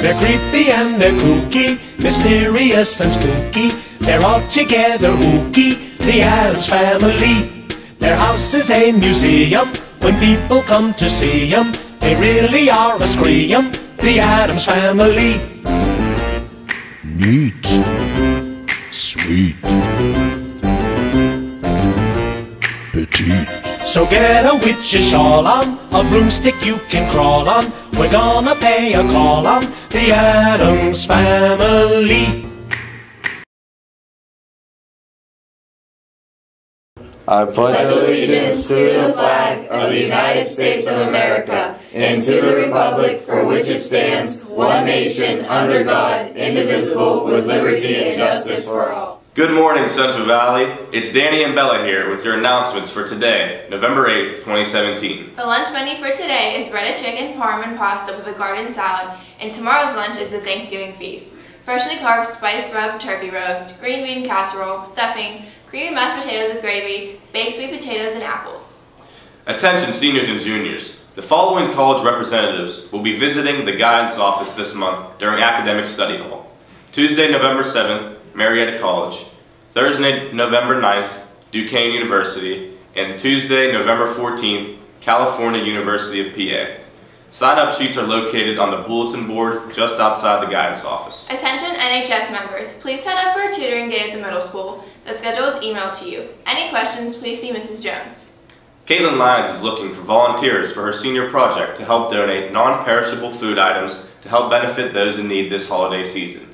They're creepy and they're kooky, mysterious and spooky. They're all together ooky, the Addams family. Their house is a museum when people come to see 'em. They really are a scream, the Addams family. Neat. Sweet. Petite. So get a witch's shawl on, a broomstick you can crawl on. We're gonna pay a call on the Addams family. I pledge pledge allegiance to the flag of the United States of America and to the republic for which it stands, one nation, under God, indivisible, with liberty and justice for all. Good morning, Central Valley. It's Danny and Bella here with your announcements for today, November 8th, 2017. The lunch menu for today is breaded chicken, parm, and pasta with a garden salad, and tomorrow's lunch is the Thanksgiving feast. Freshly carved spiced rub turkey roast, green bean casserole, stuffing, creamy mashed potatoes with gravy, baked sweet potatoes, and apples. Attention seniors and juniors. The following college representatives will be visiting the guidance office this month during academic study hall. Tuesday, November 7th, Marietta College. Thursday, November 9th, Duquesne University. And Tuesday, November 14th, California University of PA. Sign-up sheets are located on the bulletin board just outside the guidance office. Attention NHS members, please sign up for a tutoring day at the middle school. The schedule is emailed to you. Any questions, please see Mrs. Jones. Caitlin Lyons is looking for volunteers for her senior project to help donate non-perishable food items to help benefit those in need this holiday season.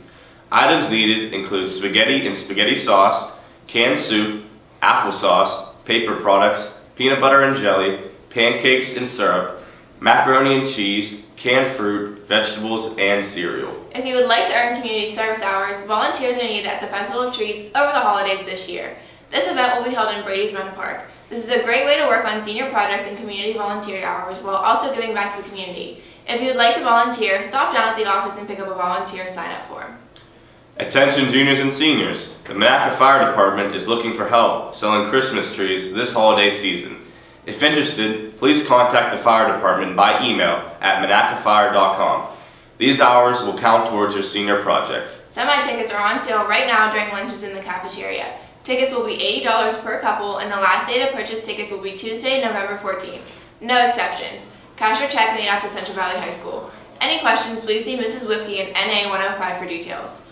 Items needed include spaghetti and spaghetti sauce, canned soup, applesauce, paper products, peanut butter and jelly, pancakes and syrup, macaroni and cheese, canned fruit, vegetables, and cereal. If you would like to earn community service hours, volunteers are needed at the Festival of Trees over the holidays this year. This event will be held in Brady's Run Park. This is a great way to work on senior projects and community volunteer hours while also giving back to the community. If you would like to volunteer, stop down at the office and pick up a volunteer sign-up form. Attention juniors and seniors, the Monaca Fire Department is looking for help selling Christmas trees this holiday season. If interested, please contact the fire department by email at monacafire.com. These hours will count towards your senior project. Semi-tickets are on sale right now during lunches in the cafeteria. Tickets will be $80 per couple and the last day to purchase tickets will be Tuesday, November 14th. No exceptions. Cash or check made out to Central Valley High School. Any questions, please see Mrs. Whipke in NA 105 for details.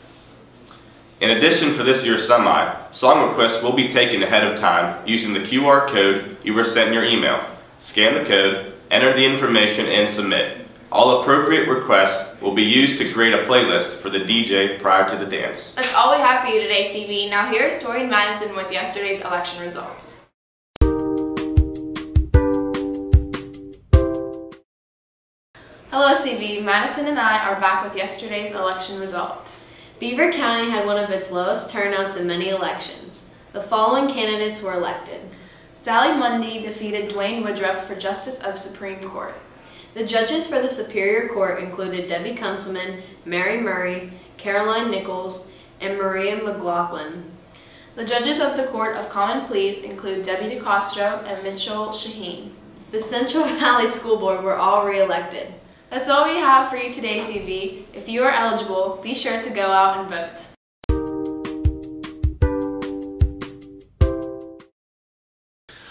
In addition for this year's semi, song requests will be taken ahead of time using the QR code you were sent in your email. Scan the code, enter the information, and submit. All appropriate requests will be used to create a playlist for the DJ prior to the dance. That's all we have for you today, CV. Now here's Tori and Madison with yesterday's election results. Hello, CV. Madison and I are back with yesterday's election results. Beaver County had one of its lowest turnouts in many elections. The following candidates were elected. Sally Mundy defeated Dwayne Woodruff for Justice of Supreme Court. The judges for the Superior Court included Debbie Kunselman, Mary Murray, Carolyn Nichols, and Maria McLaughlin. The judges of the Court of Common Pleas include Debbie DeCastro and Mitchell Shahen. The Central Valley School Board were all re-elected. That's all we have for you today, CV. If you are eligible, be sure to go out and vote.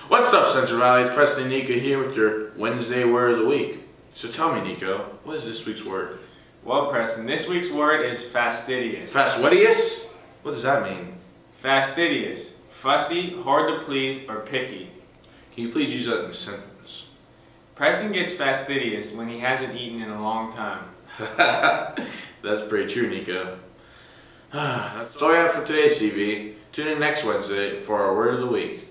What's up, Central Valley? It's Preston Nico here with your Wednesday word of the week. So tell me, Nico, what is this week's word? Well, Preston, this week's word is fastidious. Fastidious? What does that mean? Fastidious. Fussy, hard to please, or picky. Can you please use that in a sentence? Preston gets fastidious when he hasn't eaten in a long time. That's pretty true, Nico. That's all we have for today, CV. Tune in next Wednesday for our word of the week.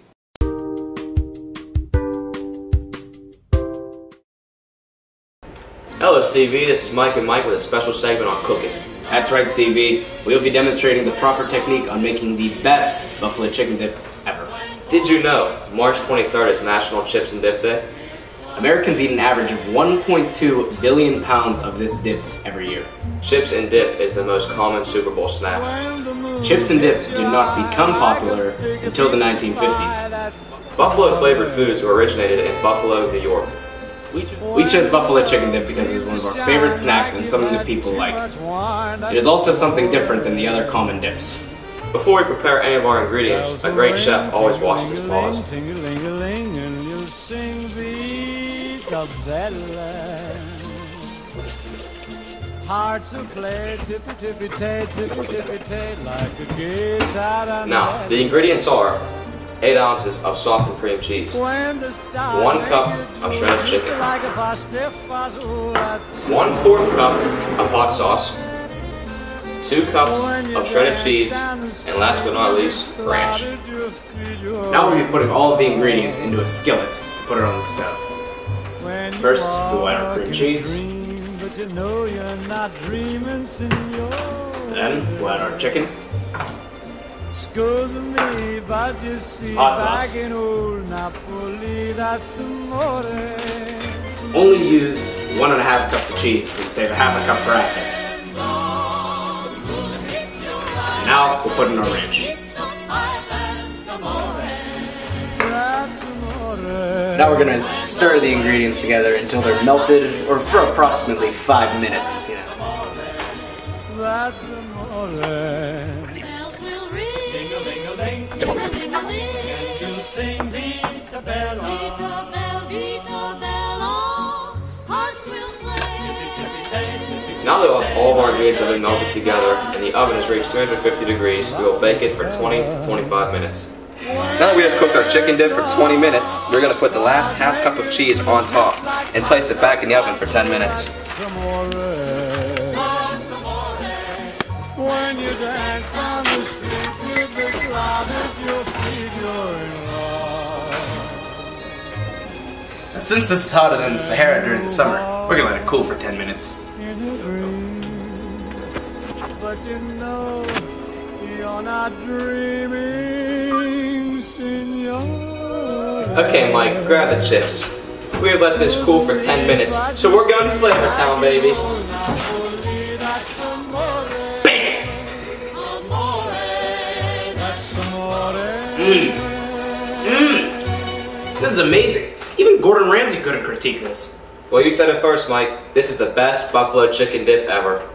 Hello CV, this is Mike and Mike with a special segment on cooking. That's right CV, we will be demonstrating the proper technique on making the best buffalo chicken dip ever. Did you know March 23rd is National Chips and Dip Day? Americans eat an average of 1.2 billion pounds of this dip every year. Chips and dip is the most common Super Bowl snack. Chips and dip did not become popular until the 1950s. Buffalo flavored foods were originated in Buffalo, New York. We chose buffalo chicken dip because it is one of our favorite snacks and something that people like. It is also something different than the other common dips. Before we prepare any of our ingredients, a great chef always washes his paws. Ting-a-ling-a-ling, and you'll sing Vita Bella. Hearts will play tippy tippy tay, tippy tippy tay, like a guitar. Now, the ingredients are 8 ounces of softened cream cheese, When the stars 1 cup of shredded chicken, just like a pasta, oh, that's 1 4th cup of hot sauce, 2 cups of shredded cheese, and last but not least, ranch. Now we'll be putting all of the ingredients into a skillet to put it on the stove. When First, add our cream walk in a cheese. dream, But you know you're not dreaming, senor. Then we'll add our chicken, Excuse me, but you see, Hot sauce. back in old Napoli, that's amore. only use one and a half cups of cheese and save a half a cup for after. Now we'll put in our ranch. Now we're gonna stir the ingredients together until they're melted, or for approximately five minutes. Now that all of our ingredients have been melted together and the oven has reached 350 degrees, we will bake it for 20 to 25 minutes. Now that we have cooked our chicken dip for 20 minutes, we're going to put the last half cup of cheese on top and place it back in the oven for 10 minutes. When you dance down the street with the crowd at your feet, you're in love. Since this is hotter than the Sahara during the summer, we're gonna let it cool for 10 minutes. In a dream, but you know you're not dreaming. Okay, Mike, grab the chips. We have let this cool for 10 minutes, so we're going to Flavor Town, baby. Bam! Mmm. Mmm. This is amazing. Even Gordon Ramsay couldn't critique this. Well, you said it first, Mike. This is the best buffalo chicken dip ever.